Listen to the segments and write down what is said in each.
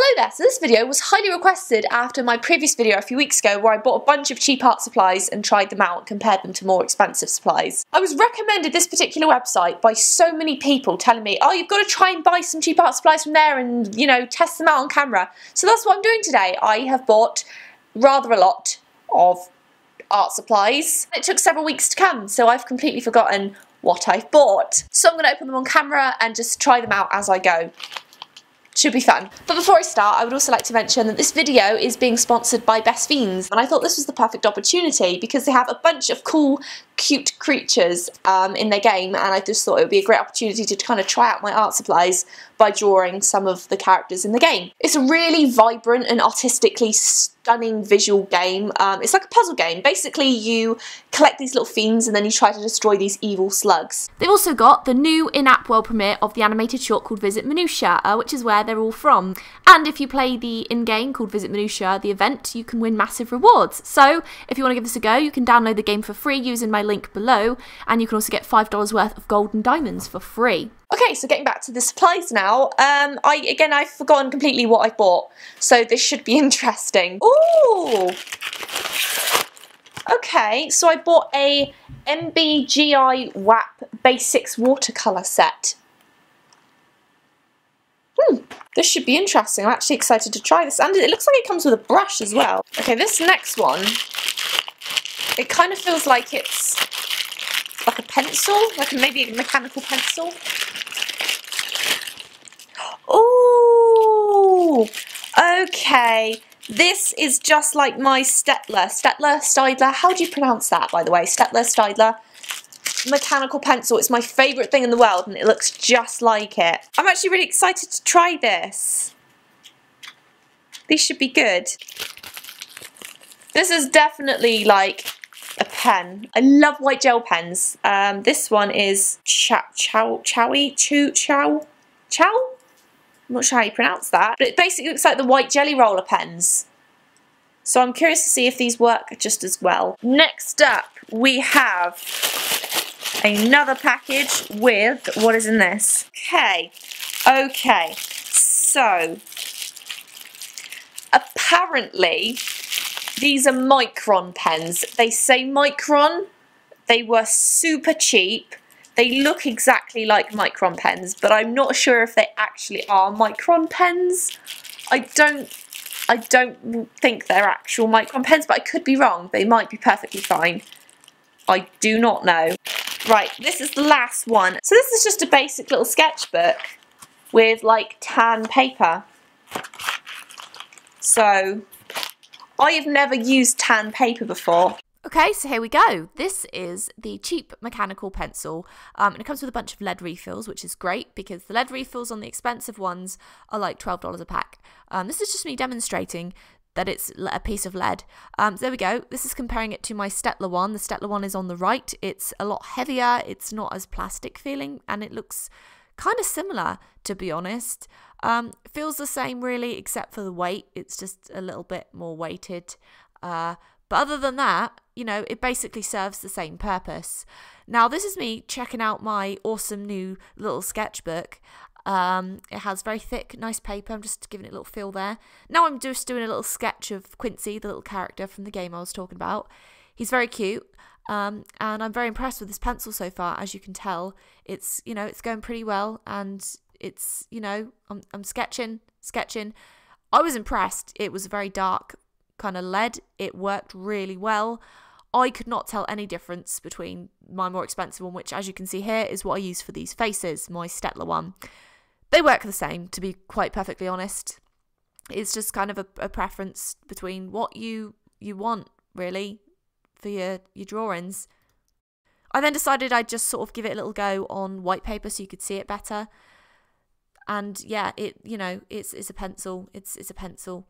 Hello there, so this video was highly requested after my previous video a few weeks ago where I bought a bunch of cheap art supplies and tried them out and compared them to more expensive supplies. I was recommended this particular website by so many people telling me, oh you've got to try and buy some cheap art supplies from there and you know test them out on camera. So that's what I'm doing today. I have bought rather a lot of art supplies. It took several weeks to come so I've completely forgotten what I've bought. So I'm going to open them on camera and just try them out as I go. Should be fun. But before I start, I would also like to mention that this video is being sponsored by Best Fiends, and I thought this was the perfect opportunity because they have a bunch of cool, cute creatures um, in their game, and I just thought it would be a great opportunity to kind of try out my art supplies by drawing some of the characters in the game. It's a really vibrant and artistically stunning visual game. Um, it's like a puzzle game. Basically, you collect these little fiends and then you try to destroy these evil slugs. They've also got the new in-app world premiere of the animated short called Visit Minutia, uh, which is where they're all from. And if you play the in-game called Visit Minutia, the event, you can win massive rewards. So if you want to give this a go, you can download the game for free using my link below, and you can also get $5 worth of gold and diamonds for free. Okay, so getting back to the supplies now. Um, I again, I've forgotten completely what I bought, so this should be interesting. Ooh. Okay, so I bought a MBGI WAP Basics watercolour set. Hmm, this should be interesting. I'm actually excited to try this. And it looks like it comes with a brush as well. Okay, this next one, it kind of feels like it's like a pencil, like maybe a mechanical pencil. Oh, okay. This is just like my Staedtler. Staedtler, Staedtler, how do you pronounce that, by the way? Staedtler, Staedtler. Mechanical pencil. It's my favourite thing in the world and it looks just like it. I'm actually really excited to try this. These should be good. This is definitely like a pen. I love white gel pens. Um, this one is Chow, Chow, Chowy, Chow, Chow, Chow? I'm not sure how you pronounce that. But it basically looks like the white Gelly Roller pens. So I'm curious to see if these work just as well. Next up, we have another package with, what is in this? Okay, okay, so apparently these are Micron pens. They say Micron, they were super cheap they look exactly like Micron pens, but I'm not sure if they actually are Micron pens. I don't I don't think they're actual Micron pens, but I could be wrong. They might be perfectly fine. I do not know. Right, this is the last one. So this is just a basic little sketchbook with like tan paper. So I have never used tan paper before. Okay, so here we go. This is the cheap mechanical pencil, um, and it comes with a bunch of lead refills, which is great because the lead refills on the expensive ones are like $12 a pack. Um, this is just me demonstrating that it's a piece of lead. Um, so there we go. This is comparing it to my Staedtler one. The Staedtler one is on the right. It's a lot heavier. It's not as plastic feeling, and it looks kind of similar, to be honest. Um, feels the same really, except for the weight. It's just a little bit more weighted. Uh, but other than that, you know, it basically serves the same purpose. Now, this is me checking out my awesome new little sketchbook. Um, it has very thick, nice paper. I'm just giving it a little feel there. Now I'm just doing a little sketch of Quincy, the little character from the game I was talking about. He's very cute. Um, and I'm very impressed with this pencil so far. As you can tell, it's you know it's going pretty well, and it's you know I'm I'm sketching, sketching. I was impressed. It was very dark, kind of lead. It worked really well. I could not tell any difference between my more expensive one, which, as you can see here, is what I use for these faces, my Staedtler one. They work the same, to be quite perfectly honest. It's just kind of a, a preference between what you you want, really, for your, your drawings. I then decided I'd just sort of give it a little go on white paper so you could see it better. And yeah, it you know, it's it's a pencil. It's it's a pencil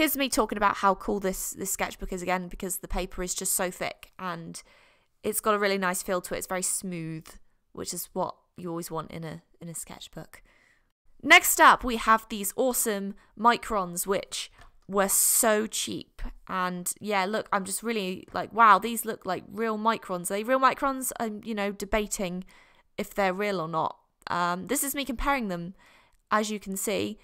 here's me talking about how cool this this sketchbook is again because the paper is just so thick and it's got a really nice feel to it. It's very smooth, which is what you always want in a in a sketchbook. Next up, we have these awesome microns, which were so cheap. And yeah, look, I'm just really like, wow, these look like real microns. Are they real microns? I'm, you know, debating if they're real or not. Um, this is me comparing them. As you can see,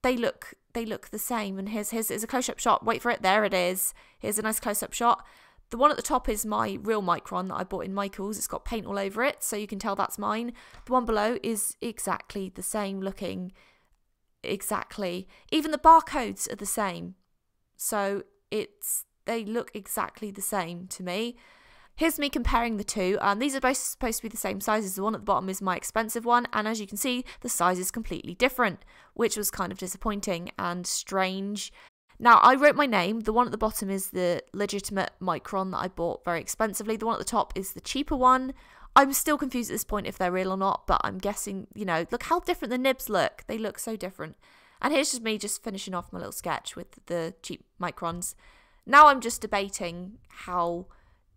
they look they look the same. And here's here's, a close up shot. Wait for it. There it is. Here's a nice close up shot. The one at the top is my real Micron that I bought in Michael's. It's got paint all over it, so you can tell that's mine. The one below is exactly the same looking. Exactly. Even the barcodes are the same. So it's they look exactly the same to me. Here's me comparing the two. Um, these are both supposed to be the same sizes. The one at the bottom is my expensive one, and as you can see, the size is completely different, which was kind of disappointing and strange. Now, I wrote my name. The one at the bottom is the legitimate Micron that I bought very expensively. The one at the top is the cheaper one. I'm still confused at this point if they're real or not, but I'm guessing, you know, look how different the nibs look. They look so different. And here's just me just finishing off my little sketch with the cheap Microns. Now I'm just debating how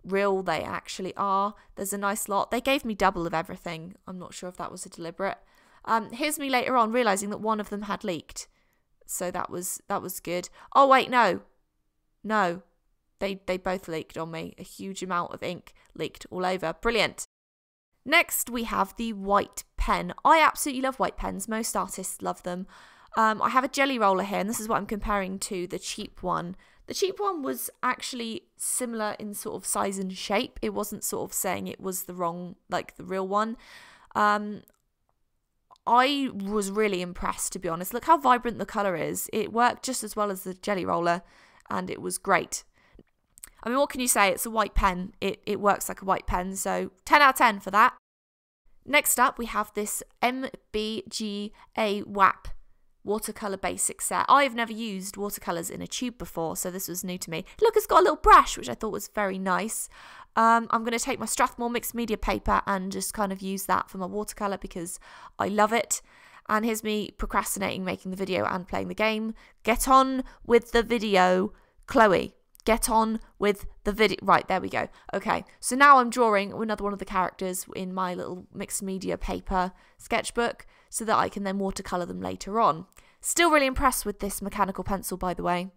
real they actually are. There's a nice lot. They gave me double of everything. I'm not sure if that was a deliberate. Um, here's me later on realizing that one of them had leaked, so that was that was good. Oh wait, no, no, they they both leaked on me. A huge amount of ink leaked all over. Brilliant. Next, we have the white pen. I absolutely love white pens. Most artists love them. Um, I have a Gelly Roller here, and this is what I'm comparing to the cheap one. The cheap one was actually similar in sort of size and shape. It wasn't sort of saying it was the wrong, like the real one. Um, I was really impressed, to be honest. Look how vibrant the colour is. It worked just as well as the Gelly Roller, and it was great. I mean, what can you say? It's a white pen. It, it works like a white pen, so 10 out of 10 for that. Next up, we have this MBGA WAP watercolor basic set. I've never used watercolors in a tube before, so this was new to me. Look, it's got a little brush, which I thought was very nice. Um, I'm going to take my Strathmore mixed media paper and just kind of use that for my watercolor because I love it. And here's me procrastinating making the video and playing the game. Get on with the video, Chloe. Get on with the video. Right, there we go. Okay, so now I'm drawing another one of the characters in my little mixed media paper sketchbook so that I can then watercolour them later on. Still really impressed with this mechanical pencil, by the way.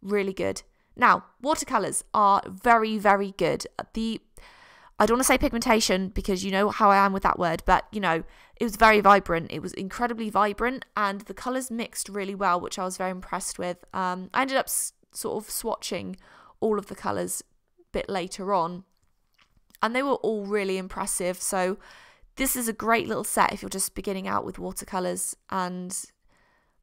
Really good. Now, watercolours are very, very good. The I don't want to say pigmentation because you know how I am with that word, but you know, it was very vibrant. It was incredibly vibrant and the colours mixed really well, which I was very impressed with. Um, I ended up sort of swatching all of the colours a bit later on and they were all really impressive. So, this is a great little set if you're just beginning out with watercolours and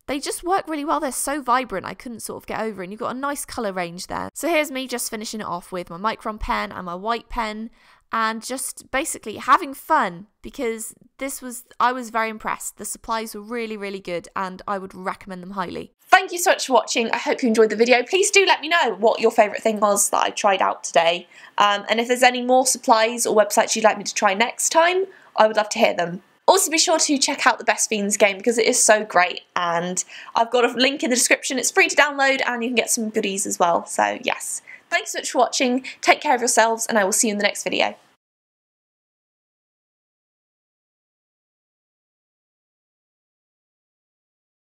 they just work really well. They're so vibrant, I couldn't sort of get over. And you've got a nice colour range there. So here's me just finishing it off with my Micron pen and my white pen and just basically having fun because this was, I was very impressed. The supplies were really, really good and I would recommend them highly. Thank you so much for watching. I hope you enjoyed the video. Please do let me know what your favourite thing was that I tried out today. Um, and if there's any more supplies or websites you'd like me to try next time, I would love to hear them. Also, be sure to check out the Best Fiends game because it is so great, and I've got a link in the description. It's free to download, and you can get some goodies as well. So, yes. Thanks so much for watching. Take care of yourselves, and I will see you in the next video.